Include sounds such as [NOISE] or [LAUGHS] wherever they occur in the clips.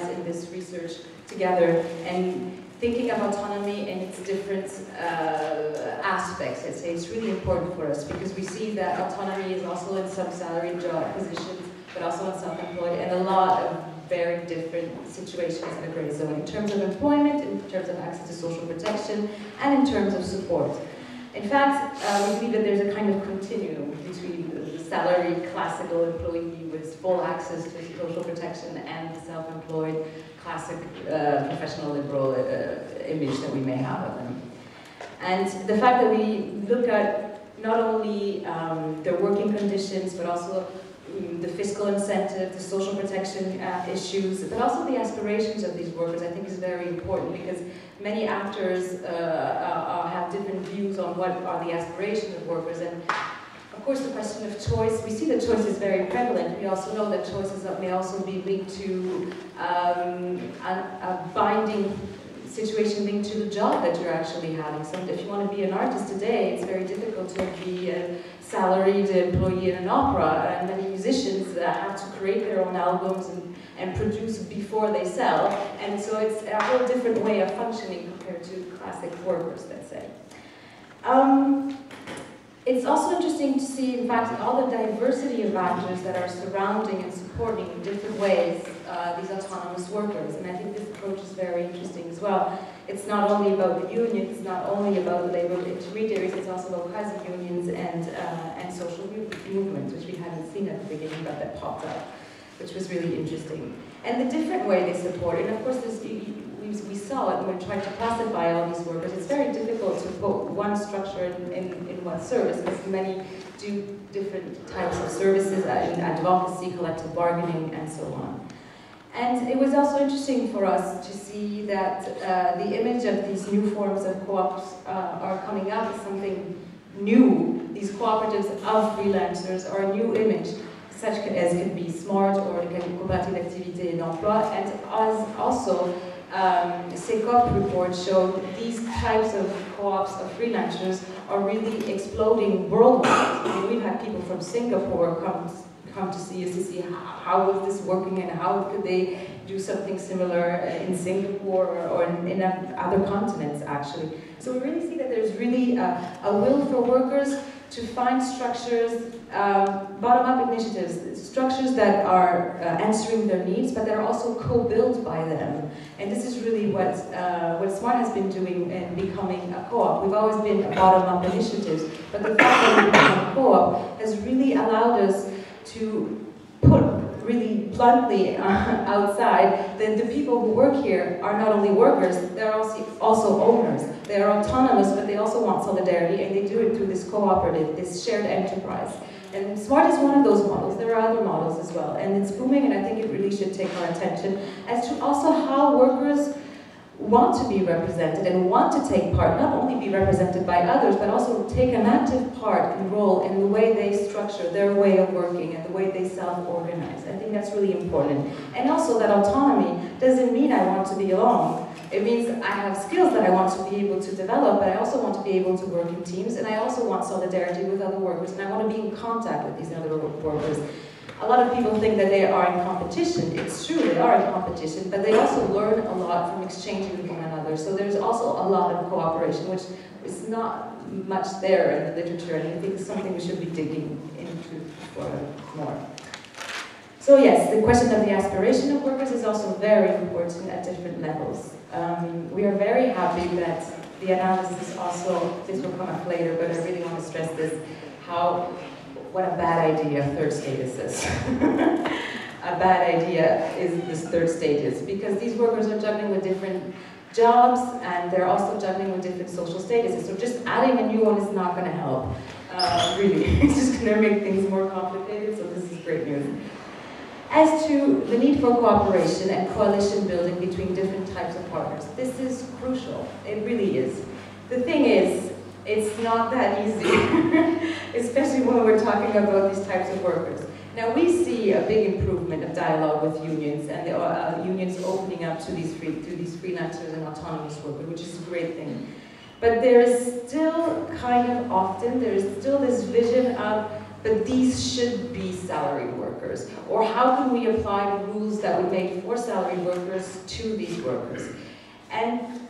in this research together and thinking of autonomy in its different uh, aspects, I'd say, it's really important for us because we see that autonomy is also in some salaried job positions, but also in self-employed, and a lot of very different situations in a gray zone in terms of employment, in terms of access to social protection, and in terms of support. In fact, uh, we believe that there's a kind of continuum between the salaried classical employee with full access to social protection and self-employed classic uh, professional liberal uh, image that we may have of them. And the fact that we look at not only um, their working conditions, but also um, the fiscal incentive, the social protection uh, issues, but also the aspirations of these workers, I think is very important because many actors uh, uh, have different views on what are the aspirations of workers. And of course, the question of choice, we see that choice is very prevalent. We also know that choices may also be linked to um, a, a, binding situation linked to the job that you're actually having. So if you want to be an artist today, it's very difficult to be a salaried employee in an opera, and many musicians have to create their own albums and, and produce before they sell. And so it's a whole different way of functioning compared to classic workers, let's say. Um, it's also interesting to see, in fact, all the diversity of actors that are surrounding and supporting in different ways uh, these autonomous workers. And I think this approach is very interesting as well. It's not only about the unions, it's not only about the labor intermediaries, it's also about quasi unions and, uh, and social movements, which we hadn't seen at the beginning, but that popped up, which was really interesting. And the different way they support, and of course, there's, we saw it when we tried to classify all these workers, it's very difficult to put one structure in, in, in one service because many do different types of services uh, advocacy, collective bargaining, and so on. And it was also interesting for us to see that uh, the image of these new forms of co-ops uh, are coming up as something new. These cooperatives of freelancers are a new image, such as can be SMART or can be coopérative d'activité et d'emploi, and as also um, CECOP report showed these types of co-ops of freelancers are really exploding worldwide. I mean, we've had people from Singapore come come to see us to see how was this working and how could they do something similar in Singapore or, in, in, other continents actually. So we really see that there's really a, a will for workers to find structures, um, bottom-up initiatives, structures that are uh, answering their needs, but that are also co-built by them. And this is really what, uh, what SMART has been doing in becoming a co-op. We've always been a bottom-up initiatives, but the fact that we've become a co-op has really allowed us to put really bluntly uh, [LAUGHS] outside that the people who work here are not only workers, they're also, also owners. They are autonomous, but they also want solidarity, and they do it through this cooperative, this shared enterprise. And SMART is one of those models. There are other models as well. And it's booming, and I think it really should take our attention as to also how workers want to be represented and want to take part, not only be represented by others, but also take an active part and role in the way they structure their way of working and the way they self-organize. I think that's really important. And also that autonomy doesn't mean I want to be alone. It means I have skills that I want to be able to develop, but I also want to be able to work in teams, and I also want solidarity with other workers, and I want to be in contact with these other workers a lot of people think that they are in competition. It's true, they are in competition, but they also learn a lot from exchanging with one another. So there's also a lot of cooperation, which is not much there in the literature, and I think it's something we should be digging into more. So yes, the question of the aspiration of workers is also very important at different levels. Um, we are very happy that the analysis also, this will come up later, but I really want to stress this, how what a bad idea third status is. [LAUGHS] a bad idea is this third status because these workers are juggling with different jobs and they're also juggling with different social statuses. So just adding a new one is not going to help, uh, really. [LAUGHS] it's just going to make things more complicated, so this is great news. As to the need for cooperation and coalition building between different types of partners, this is crucial. It really is. The thing is, it's not that easy, [LAUGHS] especially when we're talking about these types of workers. Now we see a big improvement of dialogue with unions and the uh, unions opening up to these free, to these freelancers and autonomous workers, which is a great thing. But there is still kind of often, there is still this vision of but these should be salaried workers? Or how can we apply rules that we make for salaried workers to these workers? And,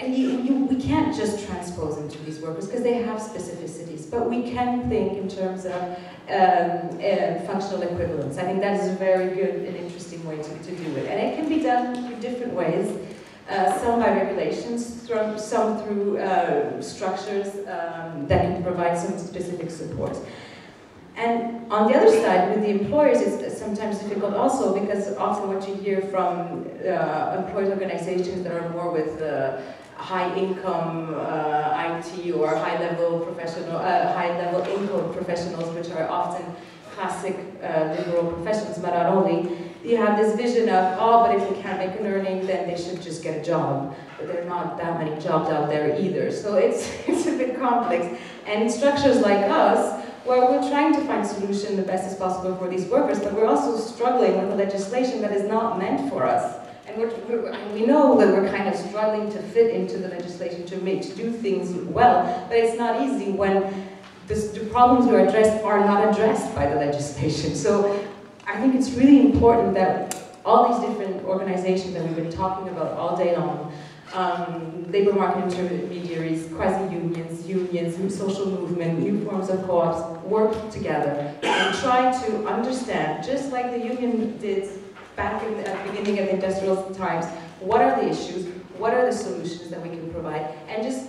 and you, you, we can't just transpose them to these workers because they have specificities, but we can think in terms of um, uh, functional equivalence. I think that is a very good and interesting way to, to do it. And it can be done through different ways. Uh, some by regulations, some through uh, structures um, that can provide some specific support. And on the other side, with the employers, it's sometimes difficult also because often what you hear from uh, employers organizations that are more with uh, high income uh, IT or high level professional, uh, high level income professionals, which are often classic uh, liberal professions, but not only, you have this vision of, oh, but if they can't make an earning, then they should just get a job. But there are not that many jobs out there either. So it's, [LAUGHS] it's a bit complex. And structures like us, well, we're trying to find solution the best as possible for these workers, but we're also struggling with a legislation that is not meant for us. And, we're, we're, we know that we're kind of struggling to fit into the legislation to make to do things well, but it's not easy when this, the problems we're addressed are not addressed by the legislation. So I think it's really important that all these different organizations that we've been talking about all day long um, labor market intermediaries, quasi-unions, unions, new social movement, new forms of co-ops work together and try to understand, just like the union did back in the, at the beginning of industrial times, what are the issues, what are the solutions that we can provide, and just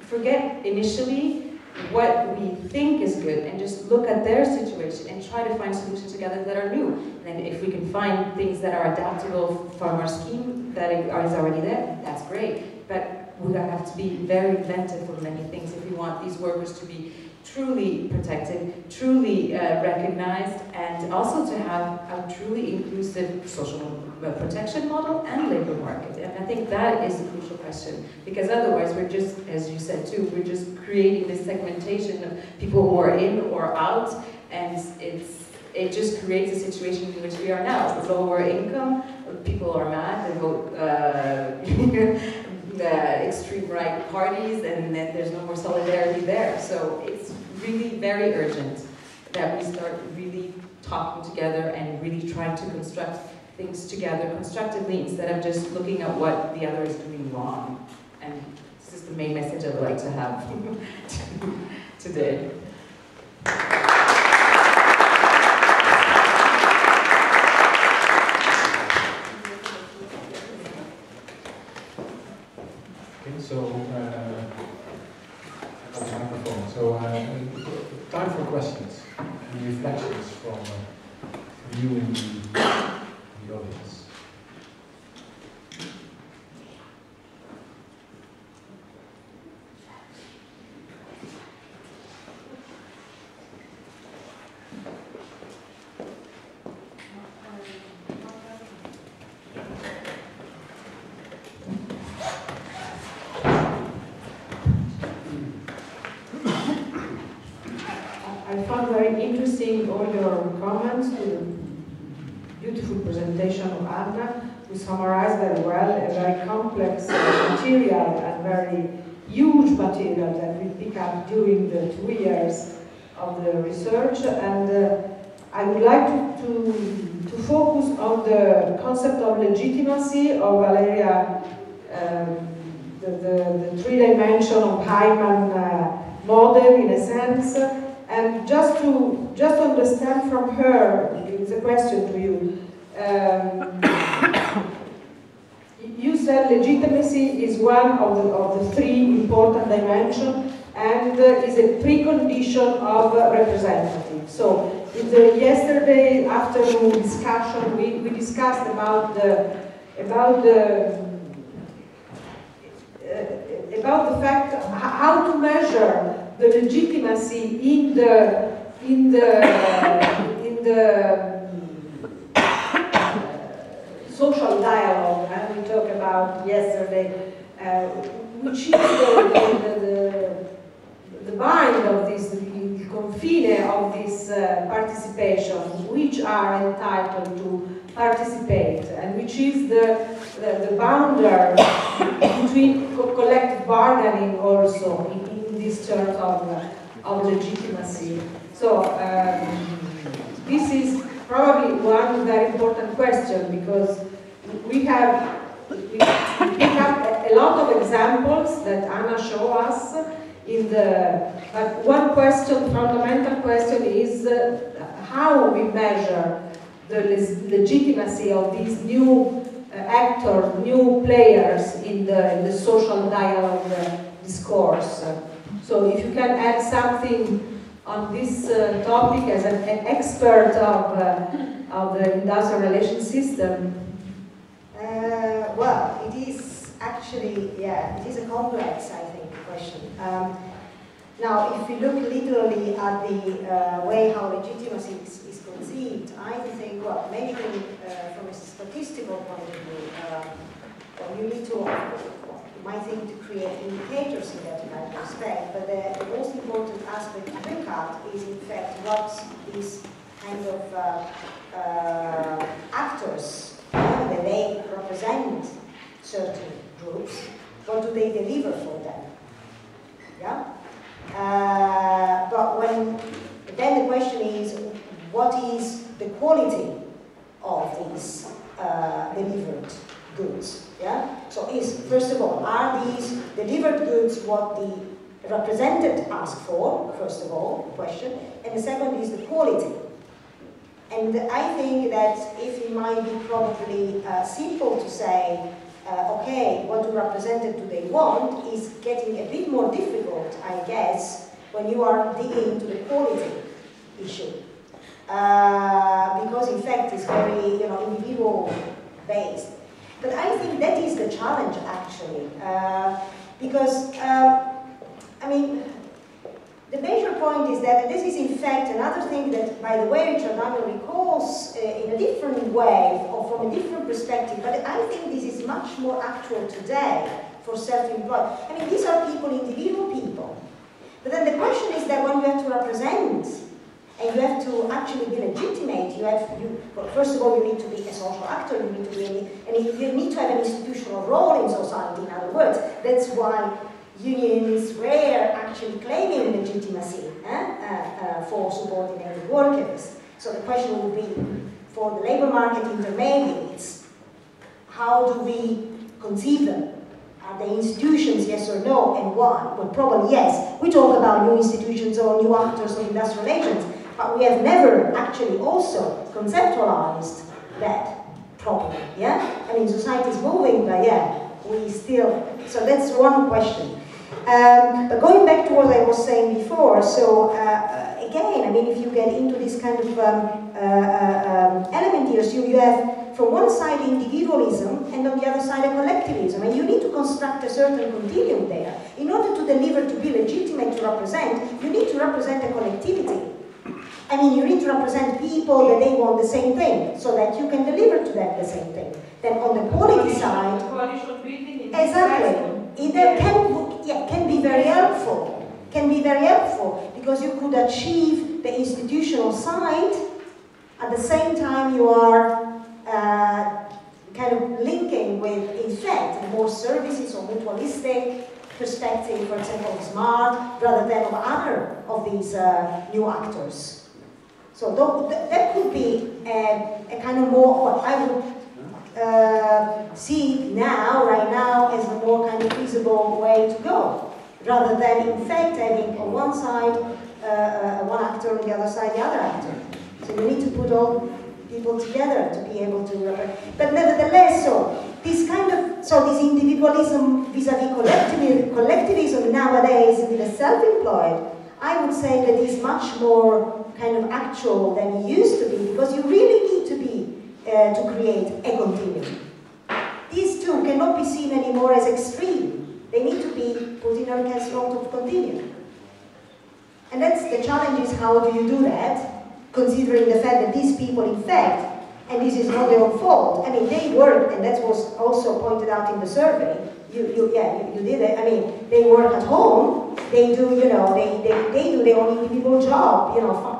forget initially what we think is good and just look at their situation and try to find solutions together that are new. And if we can find things that are adaptable from our scheme that is already there, that's great. But we have to be very inventive for many things if we want these workers to be truly protected, truly uh, recognized, and also to have a truly inclusive social uh, protection model and labor market. And I think that is the crucial question, because otherwise we're just, as you said too, we're just creating this segmentation of people who are in or out, and it's it just creates a situation in which we are now. Lower income, people are mad, they vote uh, [LAUGHS] the extreme right parties, and then there's no more solidarity there. So it's really very urgent that we start really talking together and really trying to construct things together constructively instead of just looking at what the other is doing wrong. And this is the main message I would like to have [LAUGHS] today. so uh, microphone. So uh, time for questions and reflections from, uh, from you in the, the audience. All your comments the beautiful presentation of Anna, who summarized very well a very complex uh, material and very huge material that we pick up during the two years of the research. And uh, I would like to, to, to, focus on the concept of legitimacy of Valeria, um, the, the, the, three dimension of Hyman uh, model in a sense, and just to just understand from her, it's a question to you. Um, [COUGHS] you said legitimacy is one of the, of the three important dimensions and uh, is a precondition of representative. So in the yesterday afternoon discussion, we, we discussed about the about the uh, about the fact how to measure the legitimacy in the in the in the uh, social dialogue, and we talked about yesterday, uh, which is the, the, the, the bind of this, the confine of this uh, participation, which are entitled to participate, and which is the, the, the boundary between co collective bargaining also in, these terms of, of legitimacy. So um, this is probably one very important question because we have we up a lot of examples that Anna showed us in the but one question, fundamental question is uh, how we measure the legitimacy of these new uh, actors, new players in the, in the social dialogue uh, discourse. So if you can add something on this uh, topic as an, expert of, uh, of the industrial relations system? Uh, well, it is actually, yeah, it is a complex, I think, question. Um, now, if we look literally at the uh, way how legitimacy is, is, conceived, I think, well, measuring uh, from a statistical point of view, um, well, you need to, you might think to create indicators in that kind of respect, but the, the, most important aspect to look at is, in fact, what these kind of uh, uh actors, that they represent certain groups, what do they deliver for them? Yeah? Uh, but when then the question is, what is the quality of these uh, delivered goods? Yeah. So is first of all, are these delivered goods what the represented ask for? First of all, question, and the second is the quality. And I think that if it might be probably uh, simple to say uh, okay, what do representatives do they want is getting a bit more difficult, I guess, when you are digging into the quality issue. Uh, because in fact it's very, you know, individual based. But I think that is the challenge actually, uh, because, uh, I mean, the major point is that this is in fact another thing that, by the way, Daniel recalls uh, in a different way or from a different perspective, but I think this is much more actual today for self-employed. I mean, these are people, individual people. But then the question is that when you have to represent and you have to actually be legitimate, you have, you, first of all, you need to be a social actor, you need to be, and you need to have an institutional role in society, in other words. That's why unions were actually claiming legitimacy eh, uh, uh, for subordinated workers. So the question would be, for the labor market intermediates, how do we conceive them? Are they institutions, yes or no, and why? Well, probably yes. We talk about new institutions or new actors or industrial agents, but we have never actually also conceptualized that properly, yeah? I mean, society is moving, but yeah, we still, so that's one question. Um, but going back to what I was saying before, so uh, uh, again, I mean, if you get into this kind of um, uh, uh, um, element here, so you have from one side individualism and on the other side a collectivism, and you need to construct a certain continuum there. In order to deliver, to be legitimate, to represent, you need to represent a collectivity. I mean, you need to represent people that they want the same thing, so that you can deliver to them the same thing. Then on the quality side, exactly, it can, yeah, can be very helpful. Can be very helpful because you could achieve the institutional side at the same time you are uh, kind of linking with, in fact, more services or mutualistic perspective, for example, of smart, rather than of other of these uh, new actors. So th that could be a, a, kind of more, what I would uh, see now, right now, as a more kind of feasible way to go, rather than in fact having on one side uh, uh, one actor, on the other side the other actor. So you need to put all people together to be able to. Uh, but nevertheless, so this kind of so this individualism vis-a-vis collectivism, collectivism nowadays with the self-employed, I would say that is much more kind of actual than it used to be because you really need to be uh, to create a continuum. These two cannot be seen anymore as extreme. They need to be put in a sort of continuum. And that's the challenge is how do you do that, considering the fact that these people, in fact, and this is not their own fault, I mean, they work, and that was also pointed out in the survey, you, you yeah, you, you did it, I mean, they work at home, they do, you know, they, they, they do their own individual job, you know,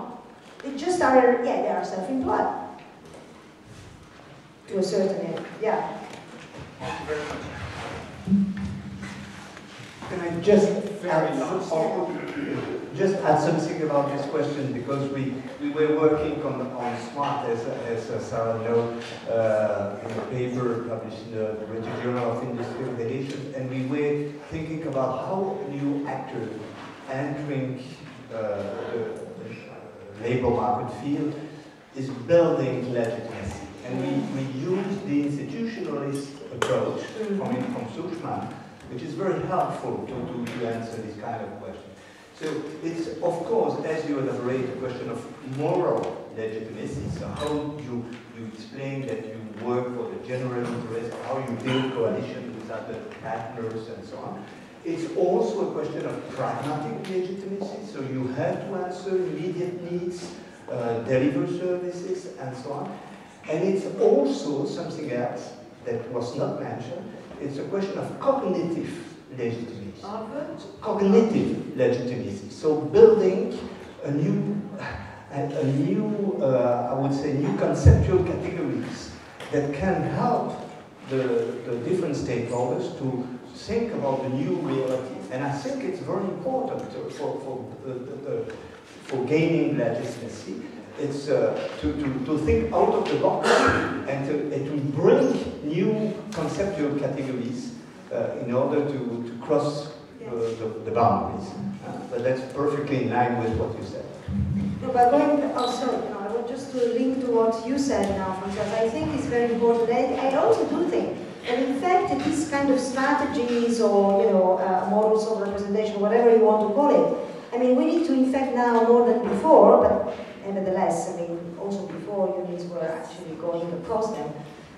they just are, yeah, they are self-employed to a certain end. Yeah. Thank you very much. Can I just very add last. some- just add something about this question because we, we were working on, on SMART, as, as uh, Sarah knows, uh, in a paper published in the British Journal of Industrial Relations, and we were thinking about how new actors entering uh, the, the labor market field is building legitimacy. And we, we use the institutionalist approach coming from Suchman, which is very helpful to, to, to answer this kind of question. So it's, of course, as you elaborate, a question of moral legitimacy. So how you, you explain that you work for the general interest, how you build coalition with other partners and so on. It's also a question of pragmatic legitimacy. So you have to answer immediate needs, uh, deliver services, and so on. And it's also something else that was not mentioned. It's a question of cognitive legitimacy. Cognitive legitimacy. So building a new, a, a new, uh, I would say, new conceptual categories that can help the, the different stakeholders to think about the new reality. And I think it's very important to, for, for, the, the, for gaining legitimacy it's uh, to, to, to think out of the box and to, and to bring new conceptual categories uh, in order to, to cross uh, the, the, boundaries. But that's perfectly in line with what you said. No, but sorry, no, I want just to link to what you said now, because I think it's very important. I, I also do think that in fact these kind of strategies or, you know, uh, models of representation, whatever you want to call it, I mean, we need to in fact now more than before, but nevertheless, I mean, also before units were actually going across them,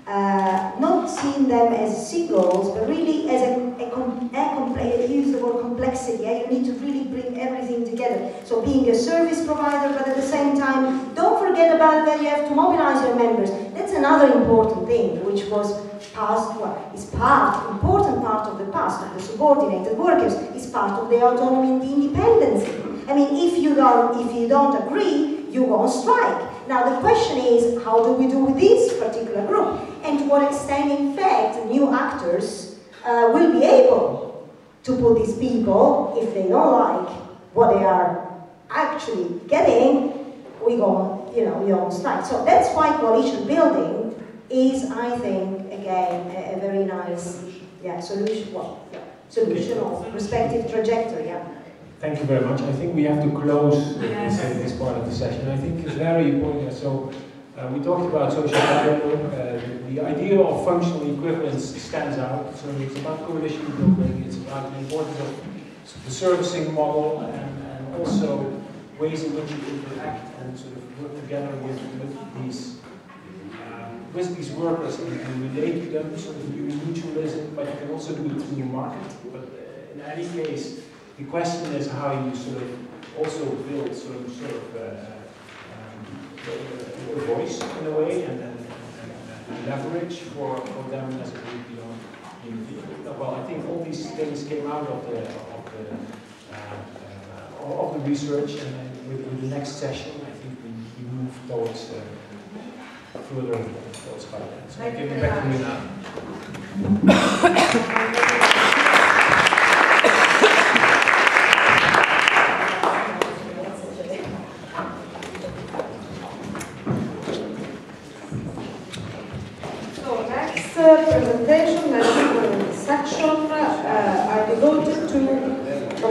uh, not seeing them as singles, but really as a, a, com a complex, use the word complexity, yeah? you need to really bring everything together. So being a service provider, but at the same time, don't forget about that you have to mobilize your members. That's another important thing, which was past, well, is part, important part of the past the subordinated workers, is part of the autonomy and the independence. I mean, if you don't, if you don't agree, you go on strike. Now the question is, how do we do with this particular group? And to what extent, in fact, new actors uh, will be able to put these people, if they don't like what they are actually getting, we go you know, we go on strike. So that's why coalition building is, I think, again, a, a very nice yeah, solution, well, yeah, solution or respective trajectory. Yeah. Thank you very much. I think we have to close yes. this, this, part of the session. I think it's very important. So uh, we talked about social dialogue. Uh, the idea of functional equivalence stands out. So it's about coalition building. It's about the importance of the servicing model and, and also ways in which you interact and sort of work together with, with these with these workers and, relate to them, sort of mutualism, but you can also do it through the market. But uh, in any case, the question is how you sort of also build of, sort of uh, um, a voice in a way and, and, leverage for, for them as a group beyond the field. Well, I think all these things came out of the of the uh, uh, of the research, and with, the next session, I think we, we move towards uh, further thoughts about that. So I give it back to you now. presentation, next section, uh, I devoted to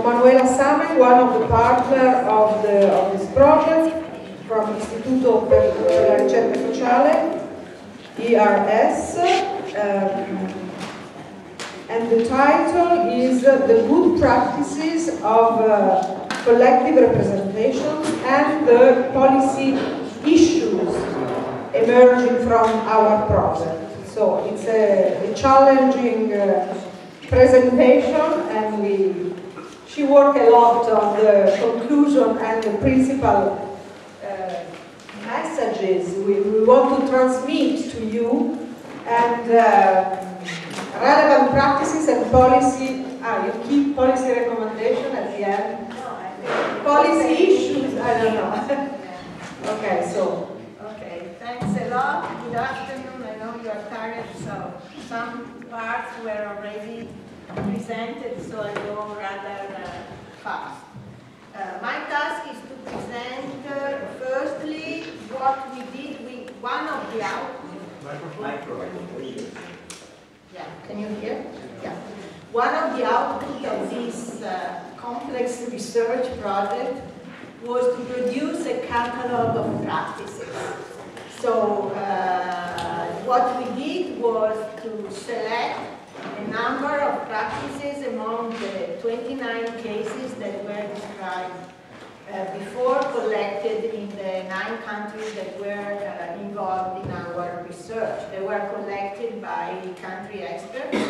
Manuela Samek, one of the partners of, the, of this project from Istituto per la Ricerca Sociale, IRS, um, and the title is uh, The Good Of uh, Collective Representation and the Policy Issues Emerging from Our Project. So it's a, a challenging uh, presentation and we, she worked a lot on the conclusion and the principal uh, messages we, we, want to transmit to you and uh, relevant practices and policy, ah, you keep policy recommendation at the end? Policy issues, I don't know. [LAUGHS] okay, so. Okay, thanks a lot. Good afternoon I know you are tired, so some parts were already presented, so I go rather uh, fast. Uh, my task is to present uh, firstly what we did with one of the out yeah, can you hear? Yeah. One of the output of this uh, complex research project was to produce a catalog of practices. So uh, what we did was to select a number of practices among the 29 cases that were described uh, before collected in the nine countries that were uh, involved in our research. They were collected by country experts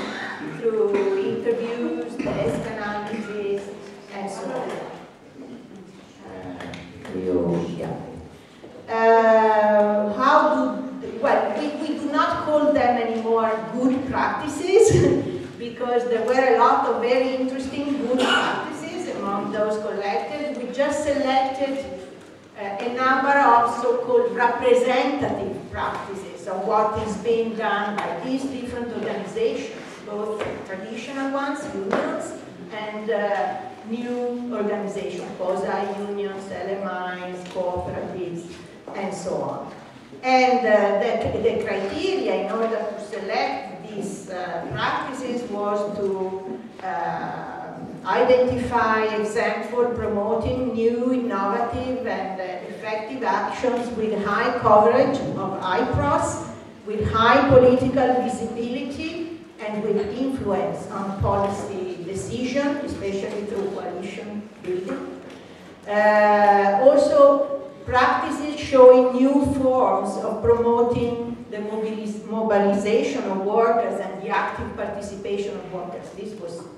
and so on. Uh, how do, well, we, we do not call them anymore good practices [LAUGHS] because there were a lot of very interesting good practices among those collected. We just selected uh, a number of so-called representative practices of what is being done by these different organizations, both traditional ones, unions, and uh, new organizations, quasi unions, LMIs, cooperatives, and so on. And uh, the, the criteria in order to select these uh, practices was to uh, identify examples promoting new, innovative, and uh, effective actions with high coverage of IPROS, with high political visibility, and with influence on policy decision, especially through coalition building. Uh, also, practices showing new forms of promoting the mobilization of workers and the active participation of workers. This was